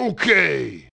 Okay.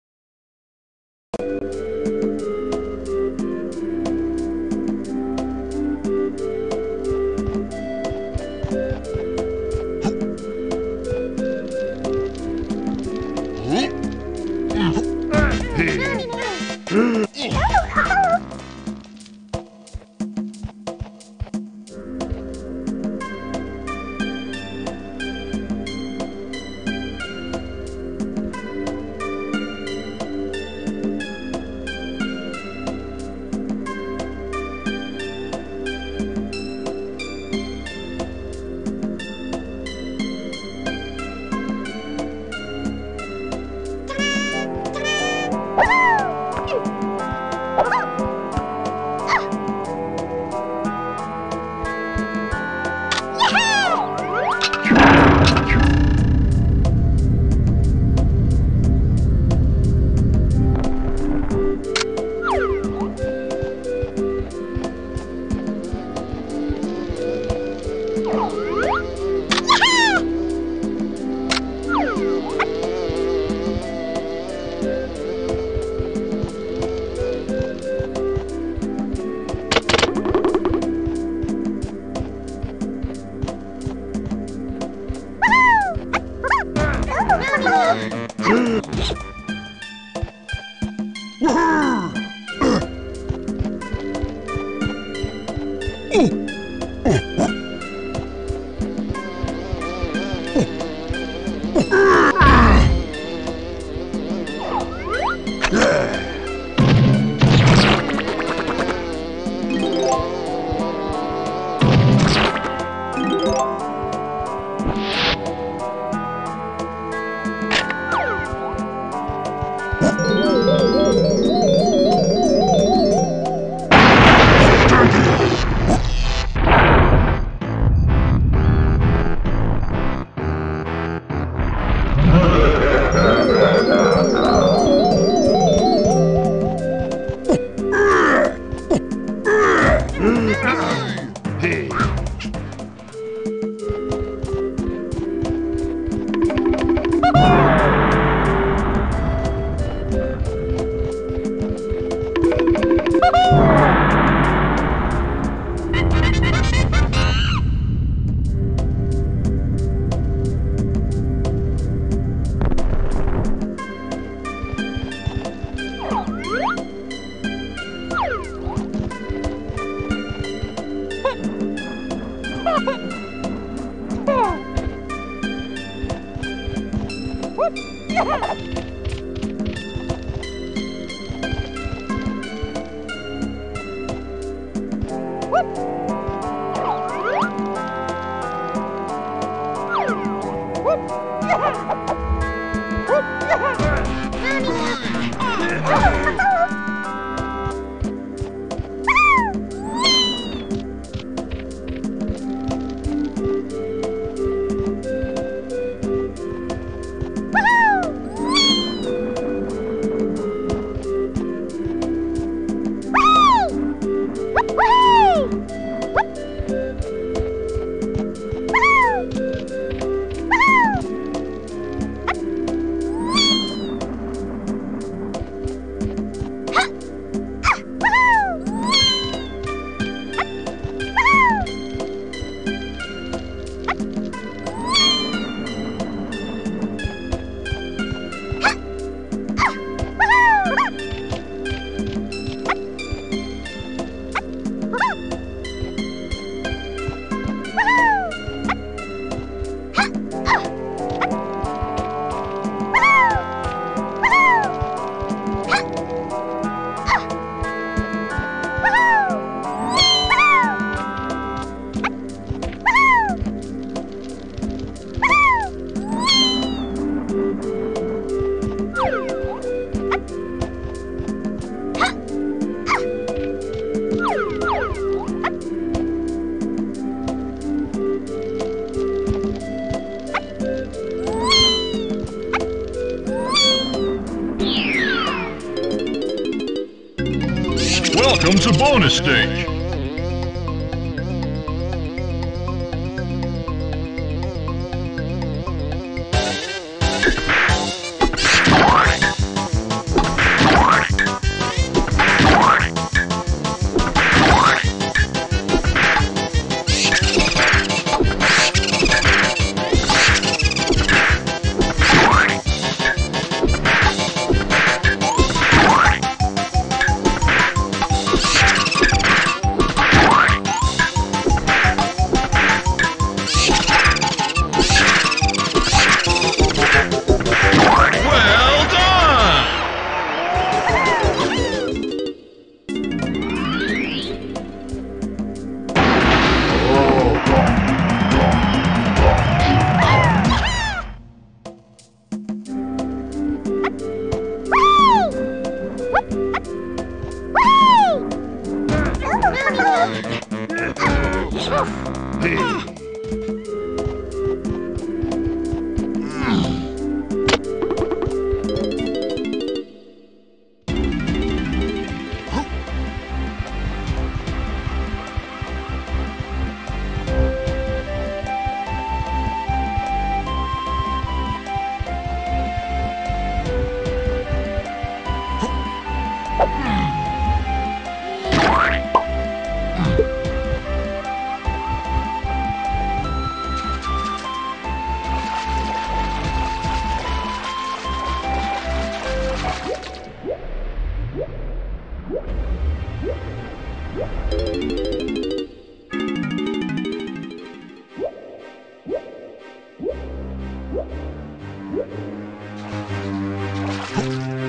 Bonus stage.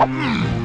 Hey.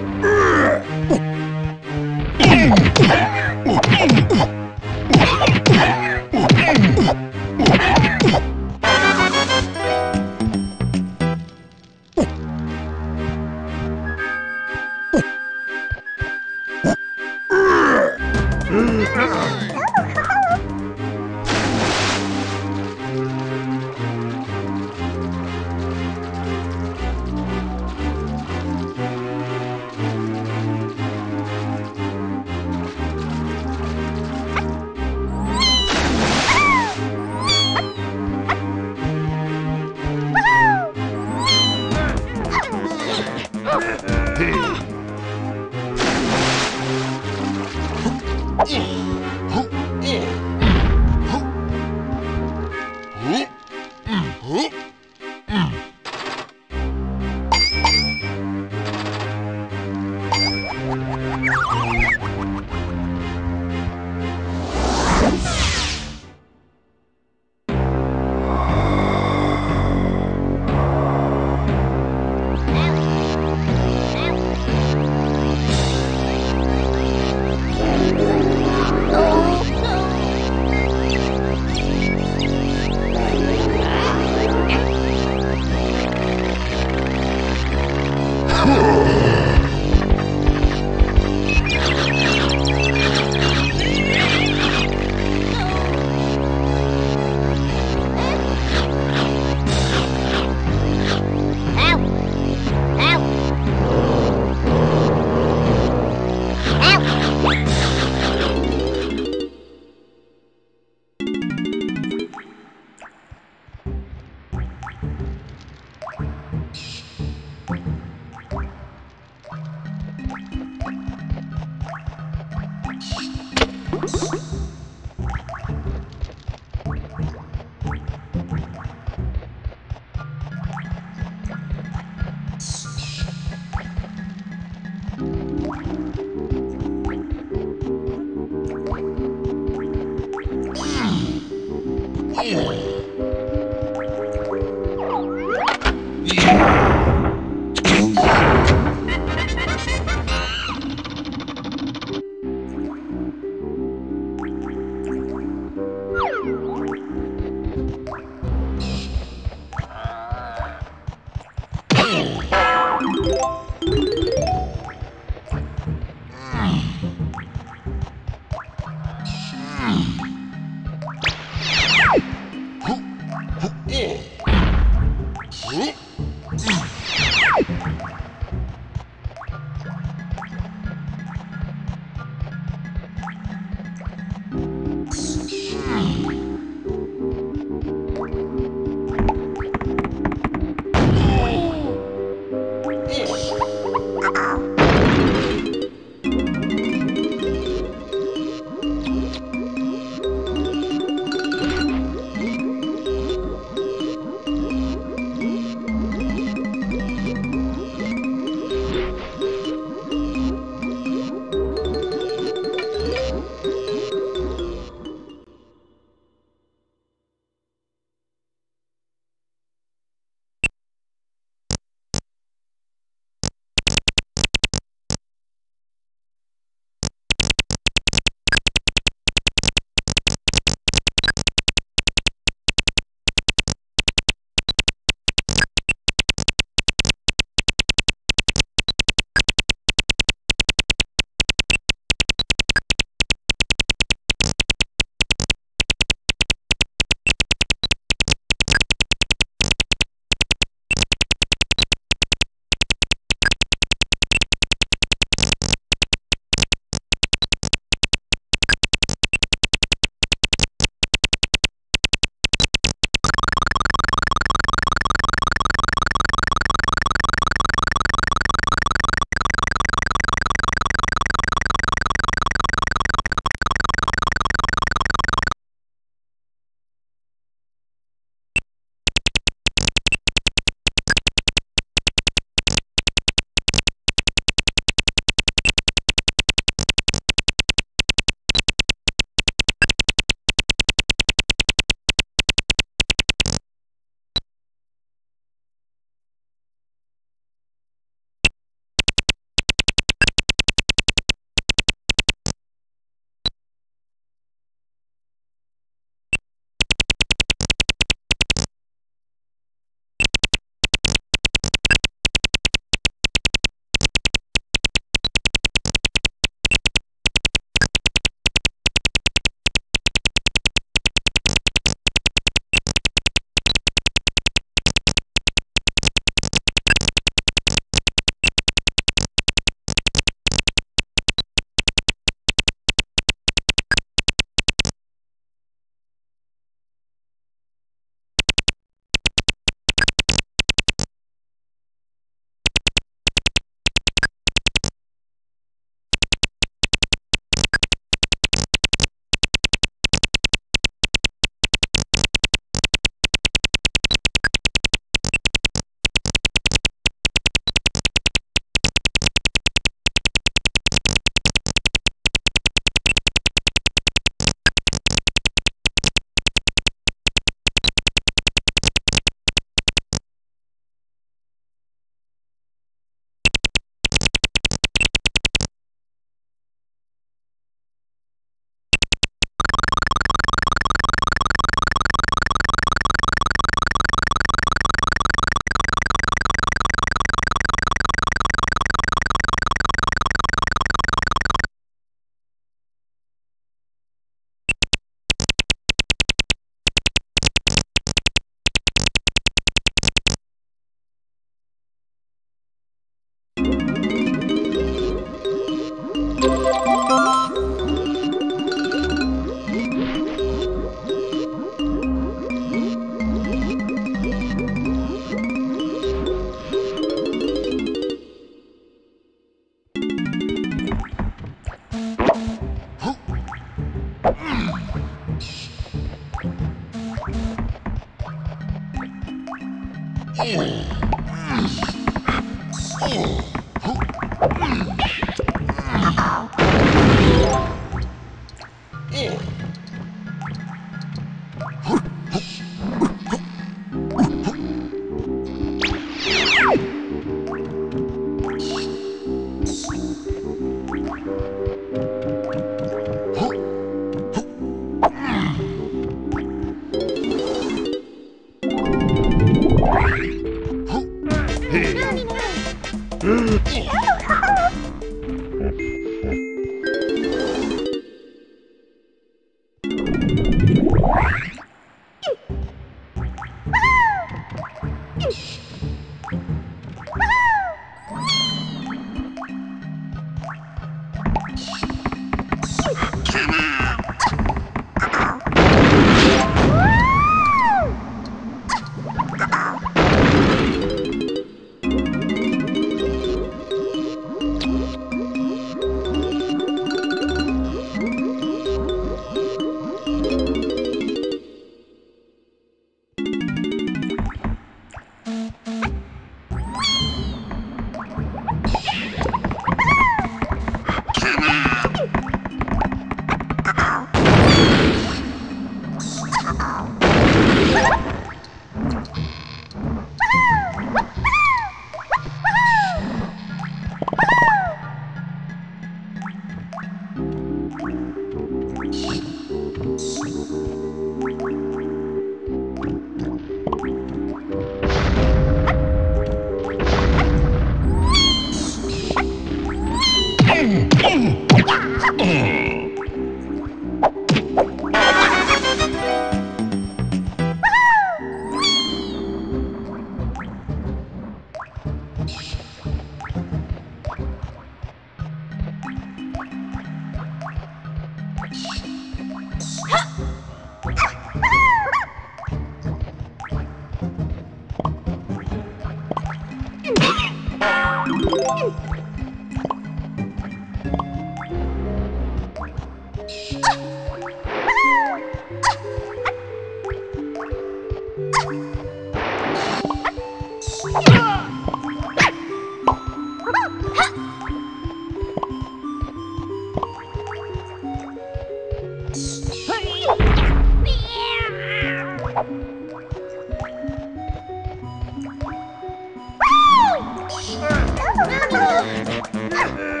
Oh, my God.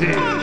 Wow.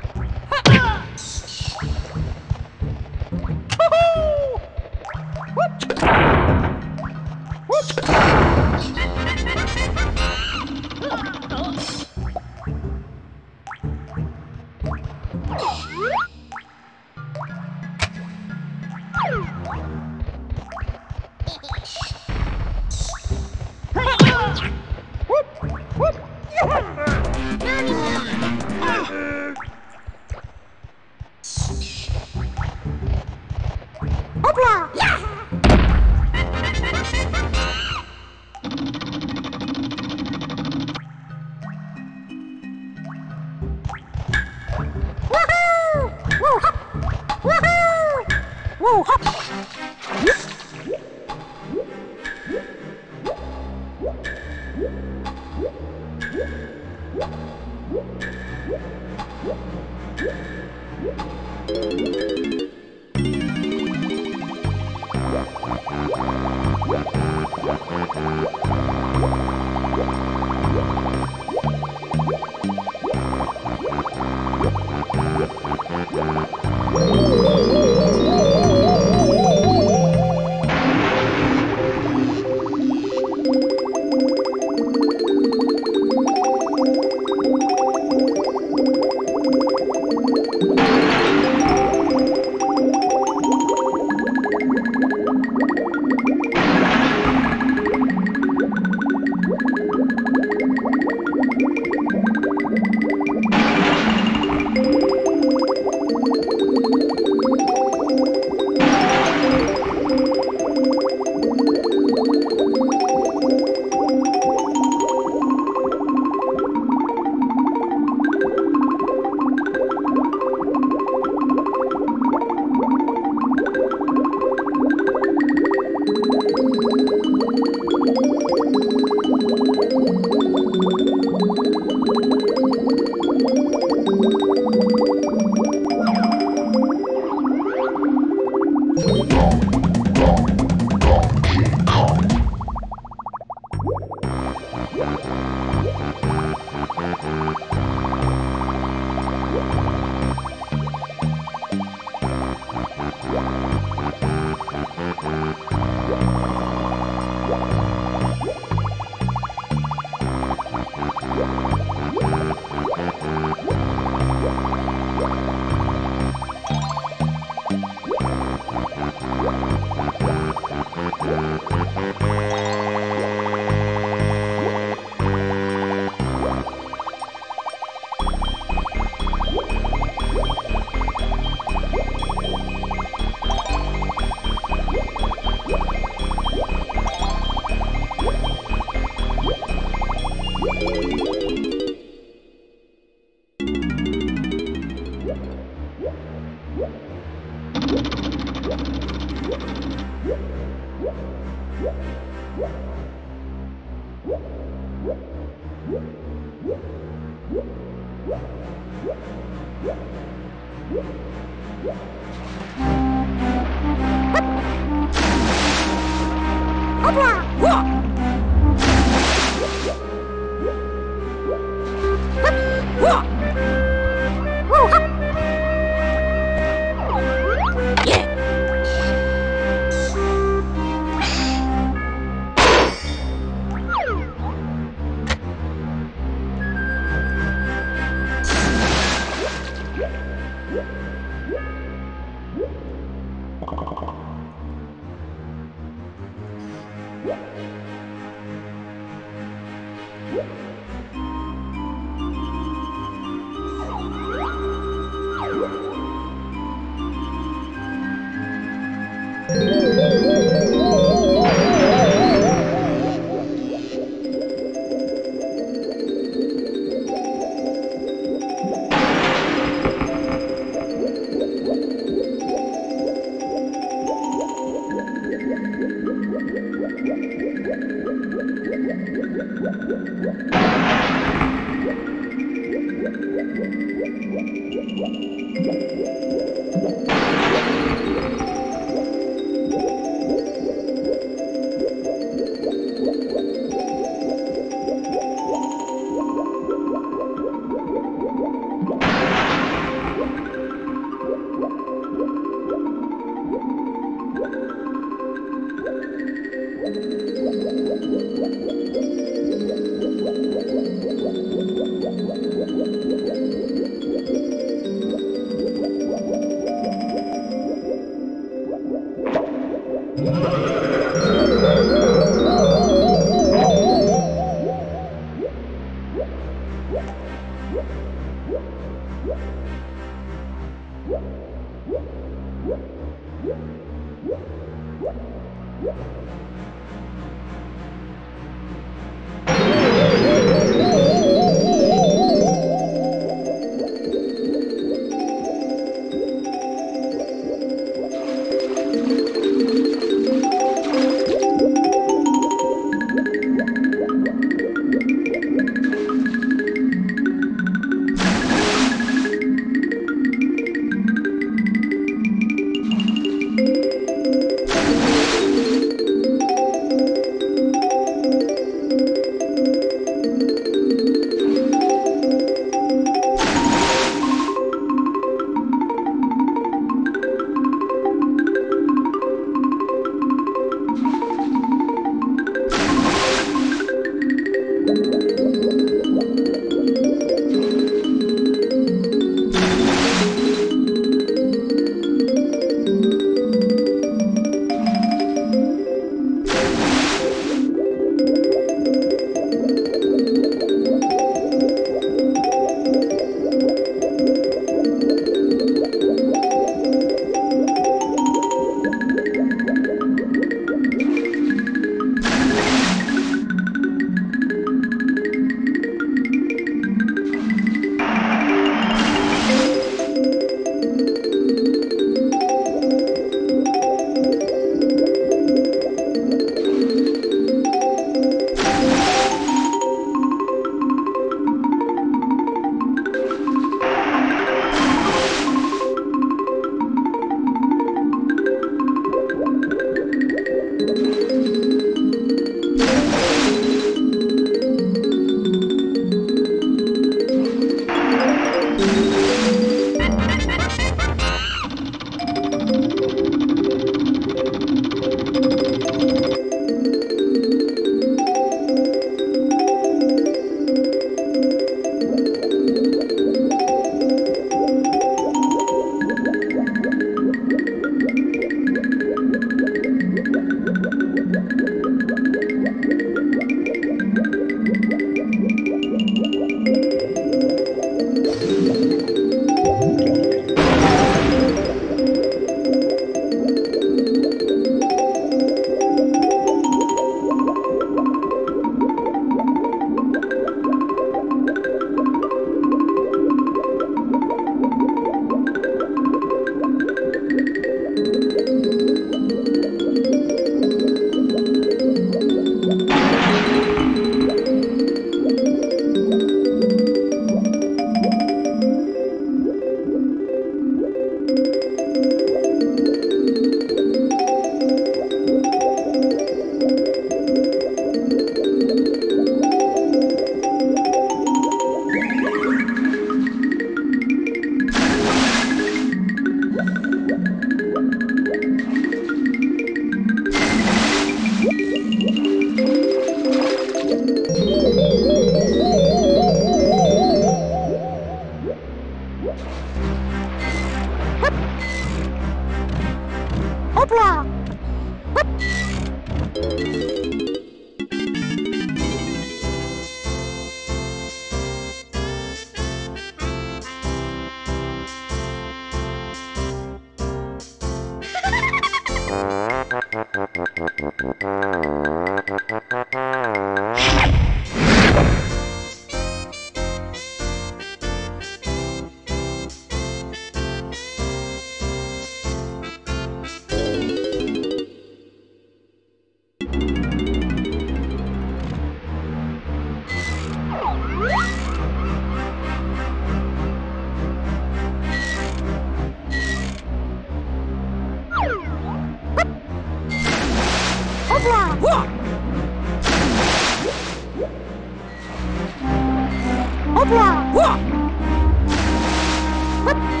Bất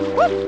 Woohoo!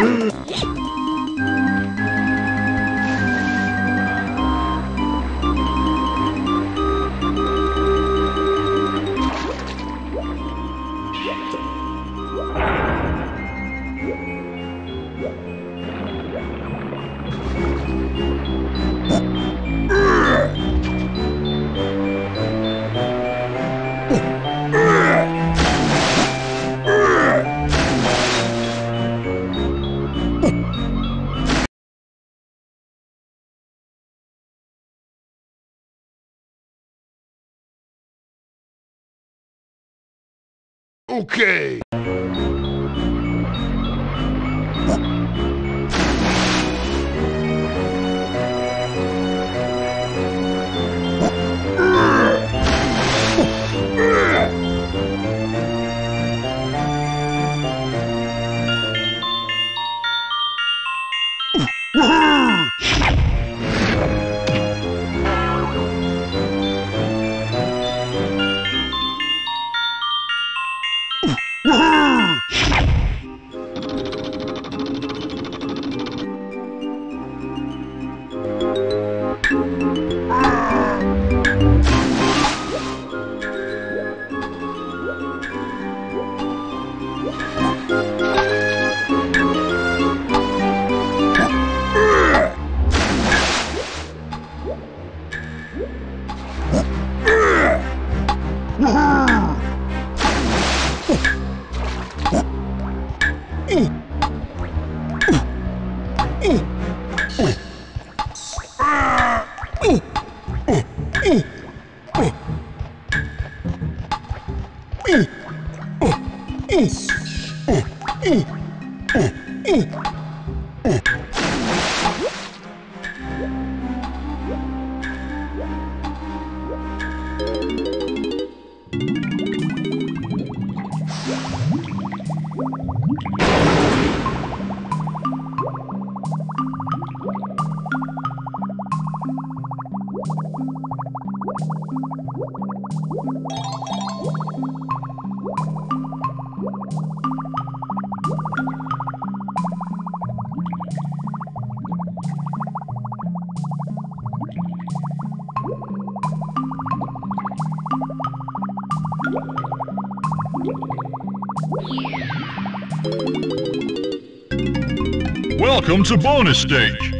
Mm-hmm. Okay. Welcome to bonus stage.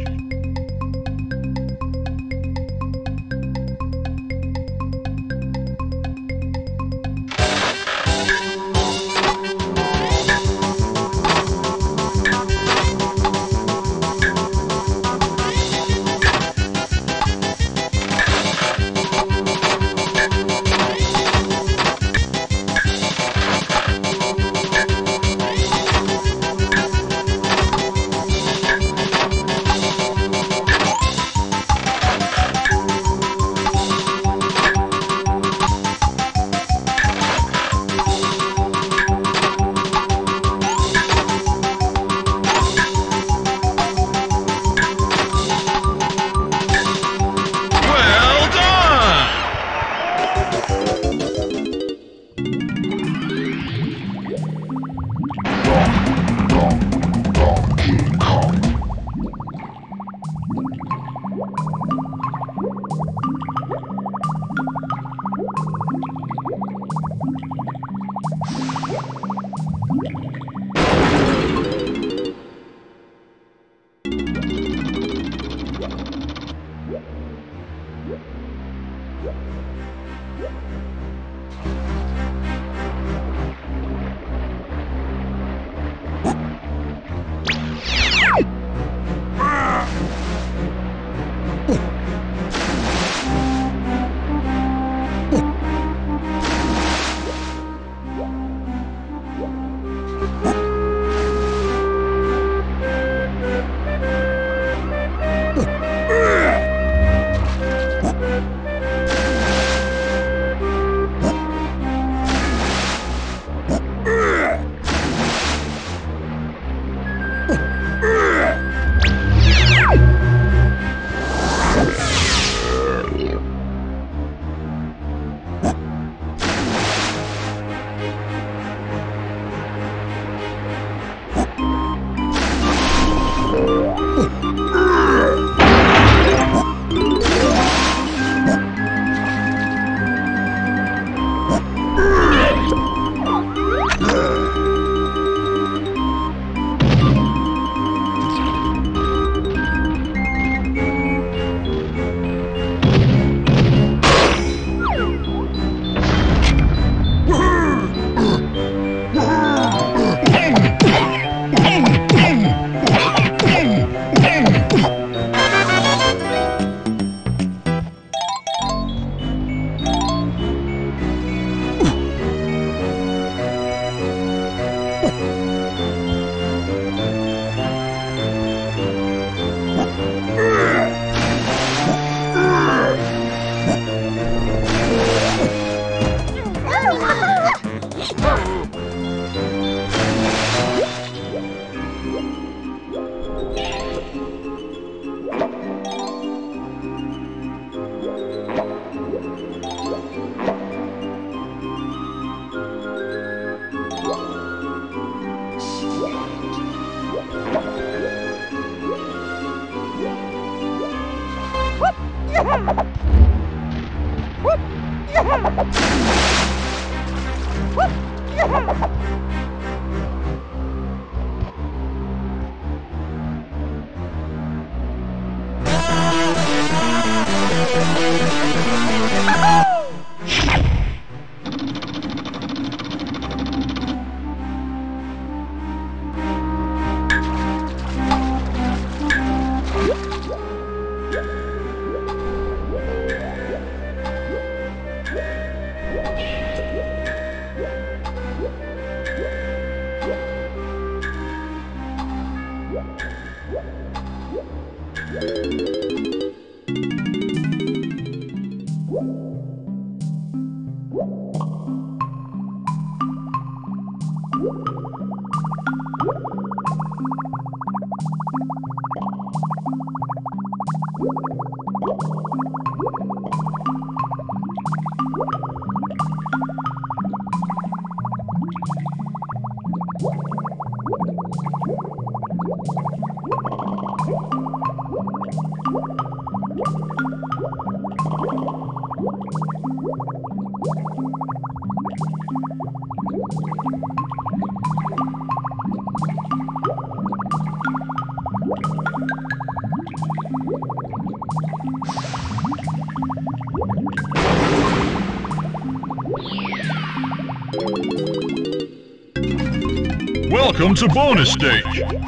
Welcome a bonus stage.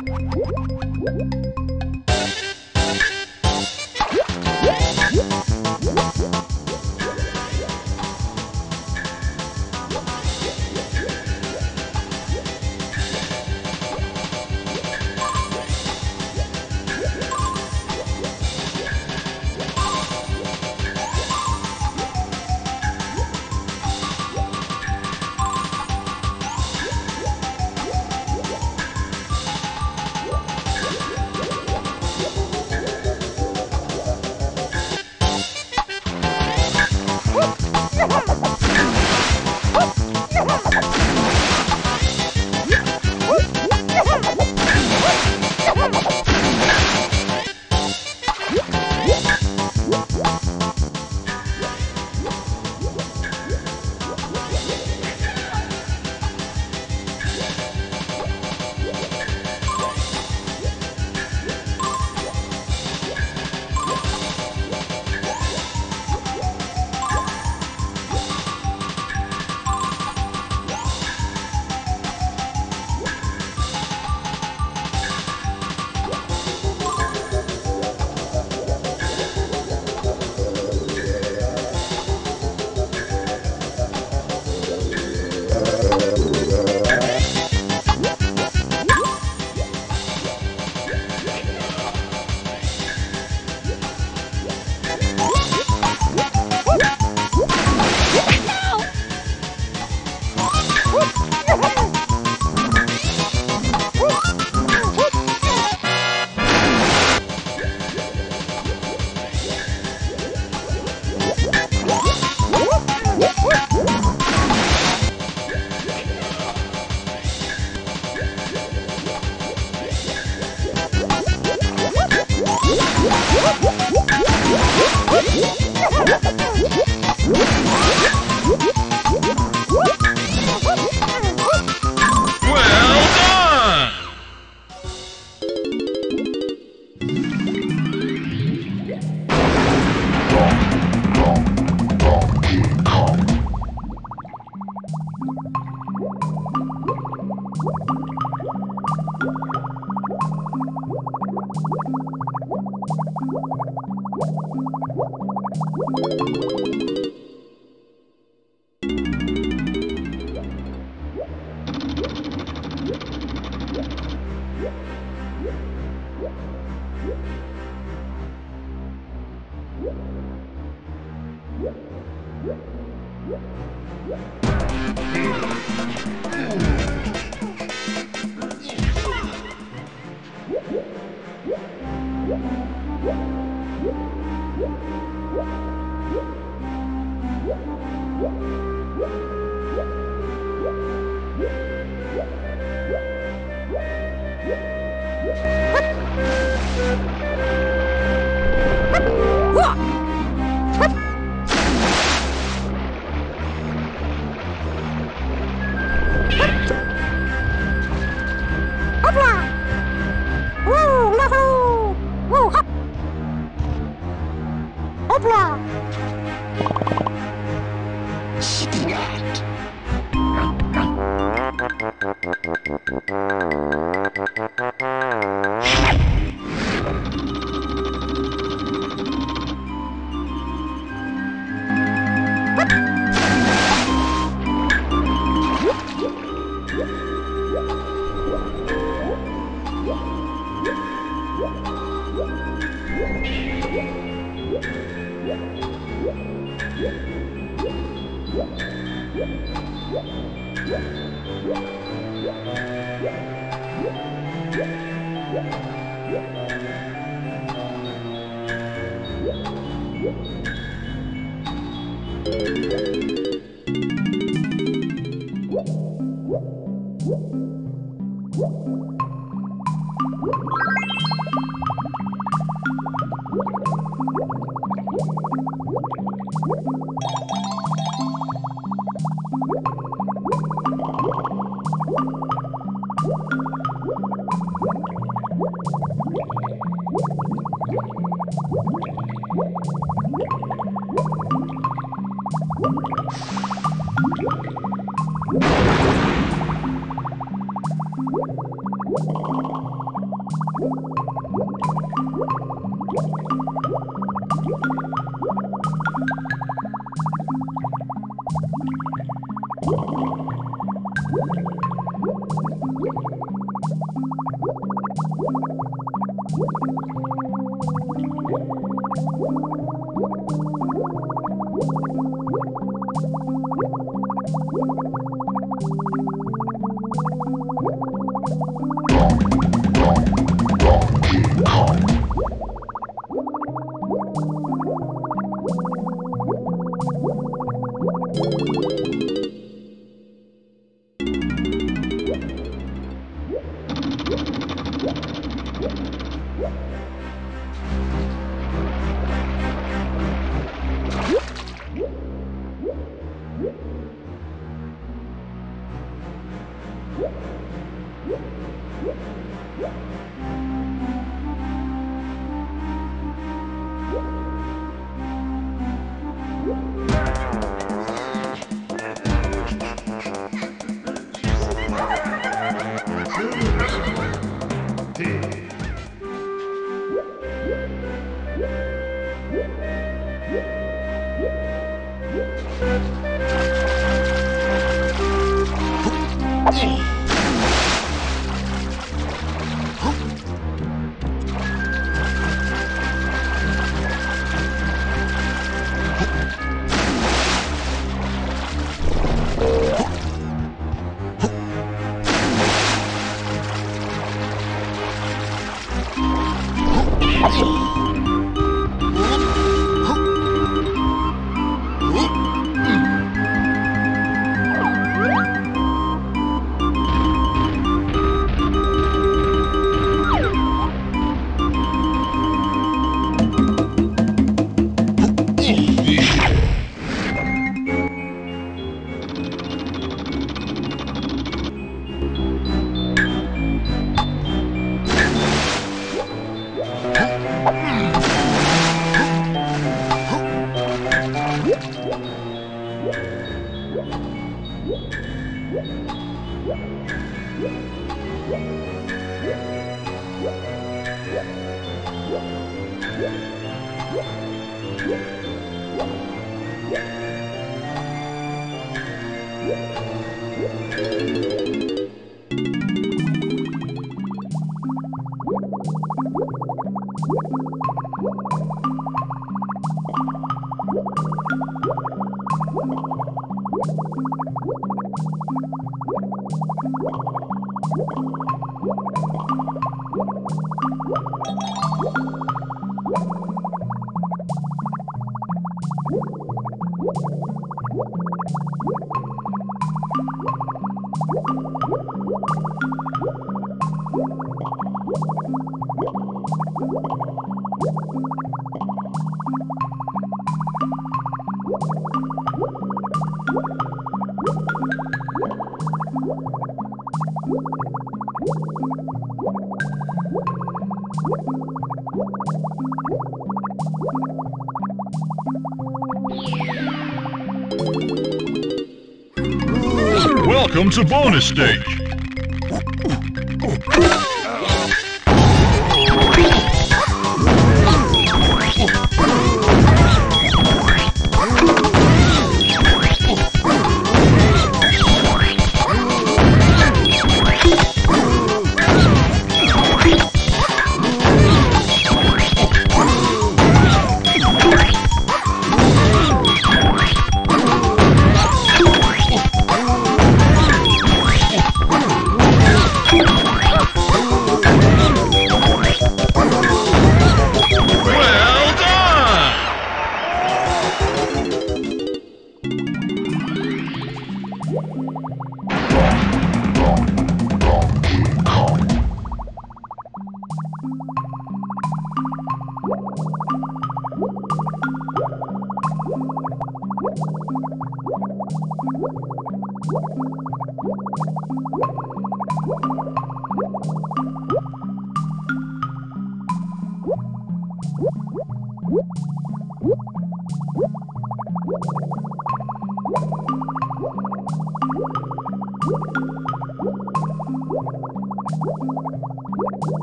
Welcome to bonus stage.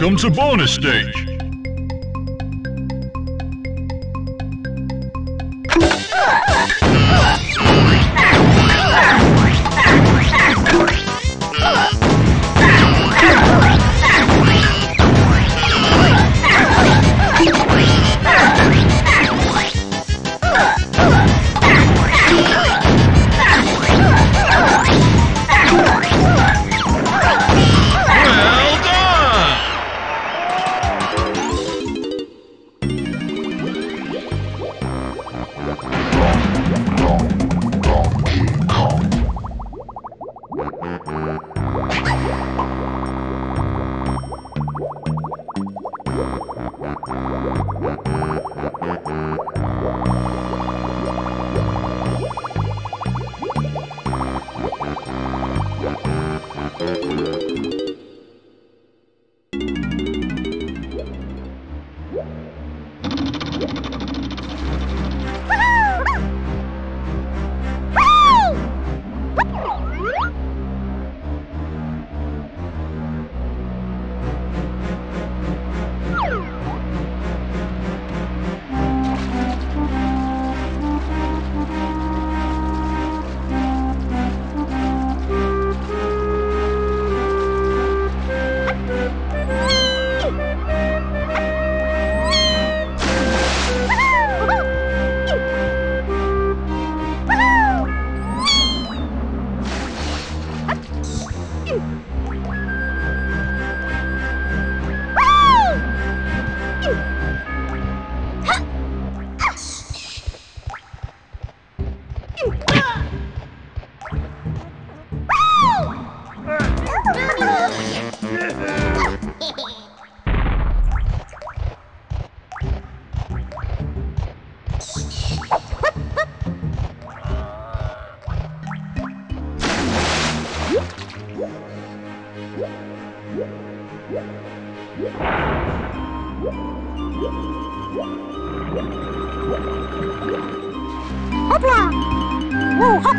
Welcome to bonus stage. Hop là Wow, hop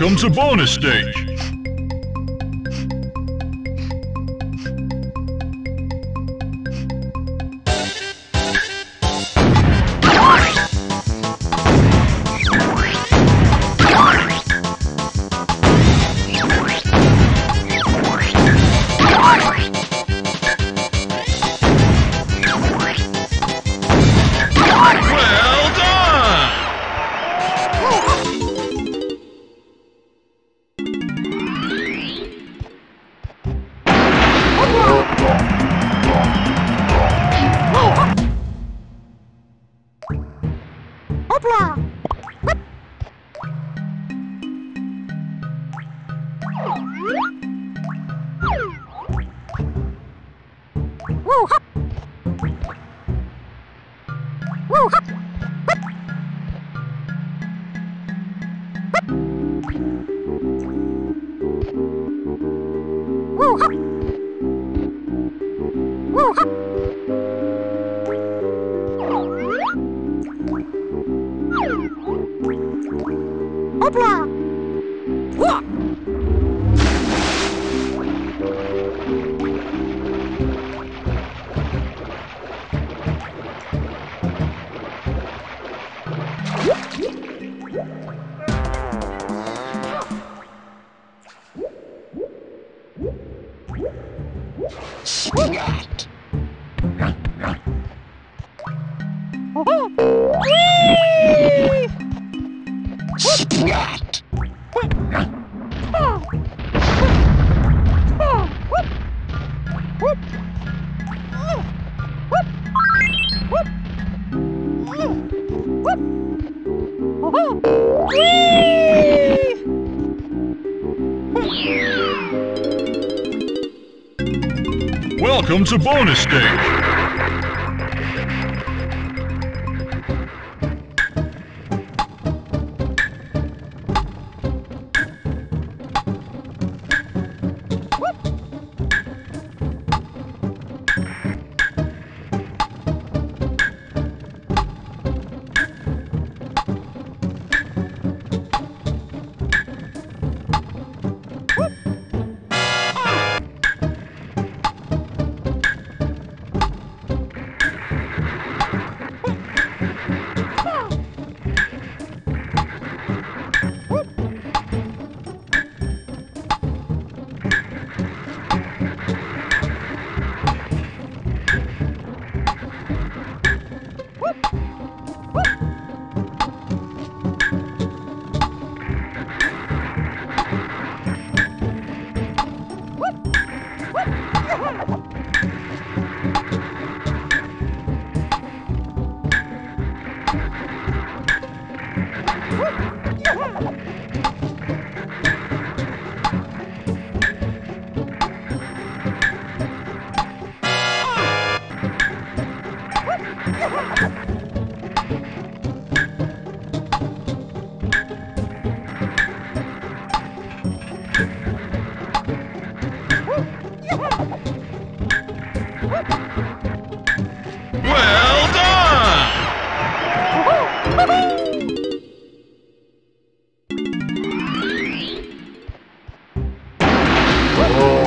Welcome to bonus stage. Welcome to bonus stage. Oh,